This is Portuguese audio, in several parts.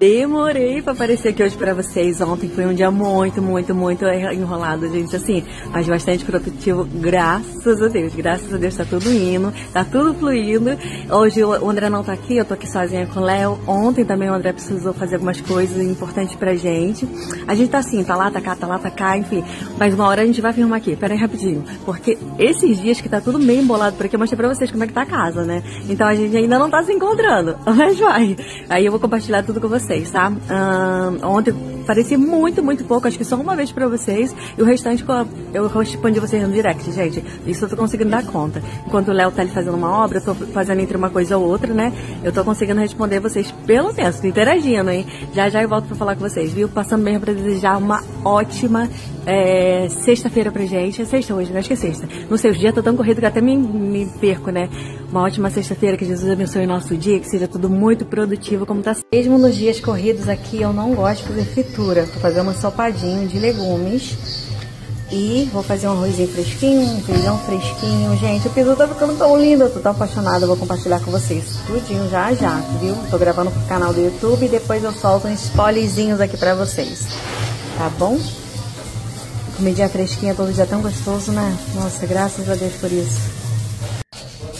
Demorei para aparecer aqui hoje para vocês. Ontem foi um dia muito, muito, muito enrolado, gente. Assim, mas bastante produtivo, graças a Deus. Graças a Deus tá tudo indo, tá tudo fluindo. Hoje o André não tá aqui, eu tô aqui sozinha com o Léo. Ontem também o André precisou fazer algumas coisas importantes pra gente. A gente tá assim, tá lá, tá cá, tá lá, tá cá, enfim. Mas uma hora a gente vai filmar aqui. Pera aí rapidinho. Porque esses dias que tá tudo meio embolado por aqui, eu mostrei pra vocês como é que tá a casa, né? Então a gente ainda não tá se encontrando. Mas vai. Aí eu vou compartilhar tudo com vocês vocês, tá? Uh, ontem parecia muito, muito pouco, acho que só uma vez pra vocês. E o restante eu respondi vocês no direct, gente. Isso eu tô conseguindo dar conta. Enquanto o Léo tá ali fazendo uma obra, eu tô fazendo entre uma coisa ou outra, né? Eu tô conseguindo responder vocês pelo menos, interagindo, hein? Já já eu volto pra falar com vocês, viu? Passando mesmo pra desejar uma ótima é, sexta-feira pra gente. É sexta hoje, né? Acho que é sexta. Não sei, os dias estão tão corridos que até me, me perco, né? Uma ótima sexta-feira, que Jesus abençoe o nosso dia, que seja tudo muito produtivo como tá. Mesmo nos dias corridos aqui, eu não gosto de fazer fritura. Vou fazer um ensopadinho de legumes. E vou fazer um arrozinho fresquinho, um feijão fresquinho. Gente, o piso tá ficando tão lindo, eu tô tão apaixonada. vou compartilhar com vocês tudinho já já, viu? Tô gravando pro canal do YouTube e depois eu solto uns spoilerzinhos aqui pra vocês. Tá bom? Comidinha fresquinha todo dia tão gostoso, né? Nossa, graças a Deus por isso.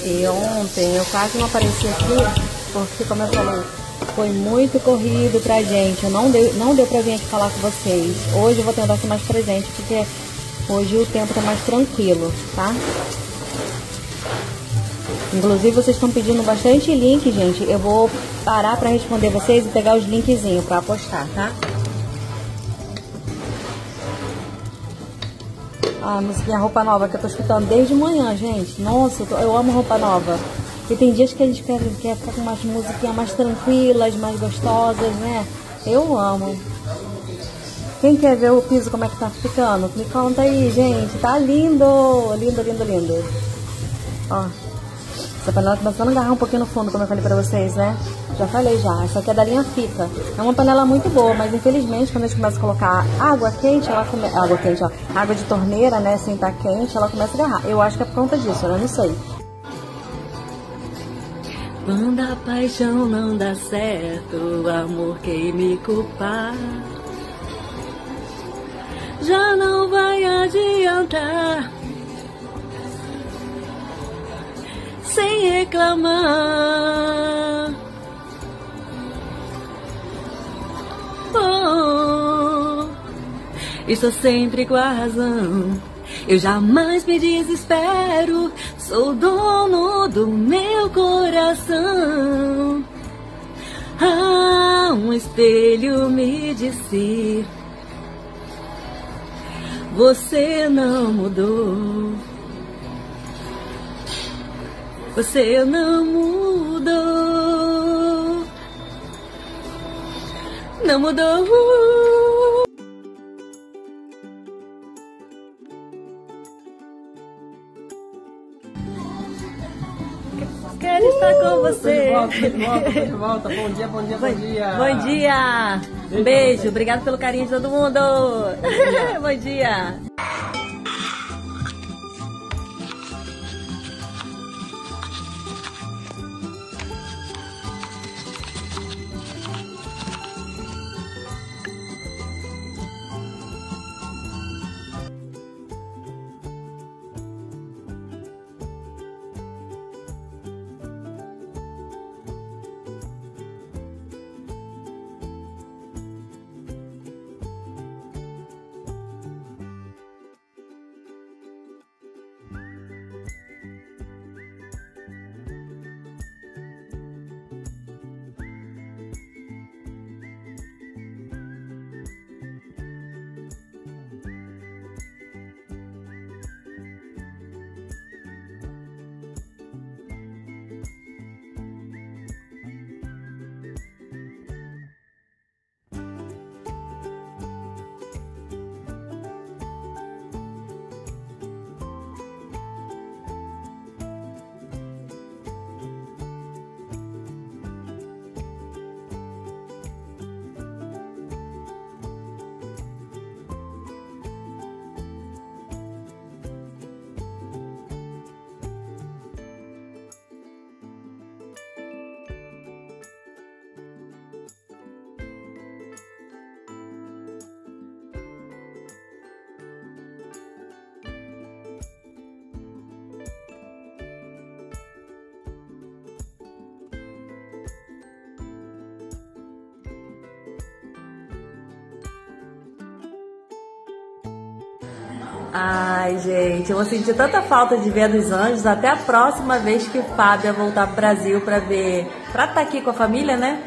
E ontem eu quase não apareci aqui, porque como eu falei, foi muito corrido pra gente. Eu não deu, não deu pra vir aqui falar com vocês. Hoje eu vou tentar ser mais presente, porque hoje o tempo tá mais tranquilo, tá? Inclusive vocês estão pedindo bastante link, gente. Eu vou parar pra responder vocês e pegar os linkzinhos pra postar, tá? a musiquinha Roupa Nova que eu tô escutando desde manhã, gente. Nossa, eu, tô, eu amo Roupa Nova. E tem dias que a gente quer, quer ficar com umas musiquinhas mais tranquilas, mais gostosas, né? Eu amo. Quem quer ver o piso como é que tá ficando? Me conta aí, gente. Tá lindo! Lindo, lindo, lindo. Ó. Essa panela tá começando a agarrar um pouquinho no fundo, como eu falei pra vocês, né? Já falei já. Essa aqui é da linha Fita. É uma panela muito boa, mas infelizmente quando a gente começa a colocar água quente, ela come... água quente, ó, água de torneira, né, sem estar quente, ela começa a agarrar. Eu acho que é por conta disso, eu não sei. Quando a paixão não dá certo, amor quem me culpar. Já não vai adiantar sem reclamar. Oh, estou sempre com a razão. Eu jamais me desespero, sou dono do meu coração. Ah, um espelho me disse: Você não mudou. Você não mudou. Não mudou. Estar com você. Tô de volta, tô de volta, tô de volta. Bom dia, bom dia, bom dia. Bom dia. Um beijo. Obrigado pelo carinho de todo mundo. bom dia. Ai, gente, eu vou sentir tanta falta de ver dos anjos até a próxima vez que Fábia voltar pro Brasil pra ver. Pra estar tá aqui com a família, né?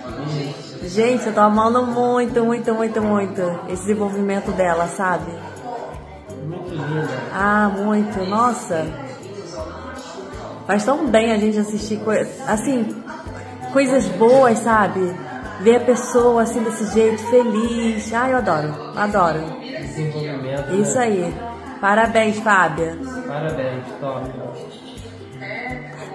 Gente, eu tô amando muito, muito, muito, muito esse desenvolvimento dela, sabe? Muito linda. Ah, muito. Nossa. Faz tão bem a gente assistir coisas, assim, coisas boas, sabe? Ver a pessoa assim desse jeito, feliz. Ah, eu adoro, adoro. Desenvolvimento. Isso né? aí. Parabéns, Fábia. Parabéns, top.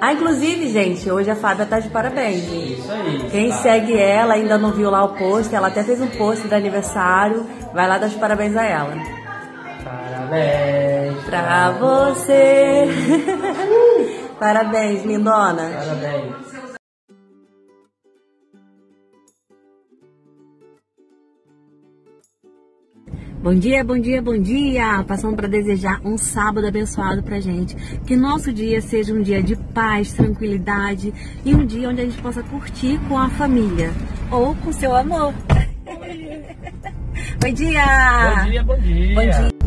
Ah, inclusive, gente, hoje a Fábia tá de parabéns. Isso aí. Quem tá. segue ela ainda não viu lá o post, ela até fez um post de aniversário. Vai lá dar os parabéns a ela. Parabéns. Pra você. parabéns, lindona. Parabéns. Bom dia, bom dia, bom dia! Passando para desejar um sábado abençoado pra gente. Que nosso dia seja um dia de paz, tranquilidade e um dia onde a gente possa curtir com a família ou com seu amor. bom dia! Bom dia, bom dia. Bom dia.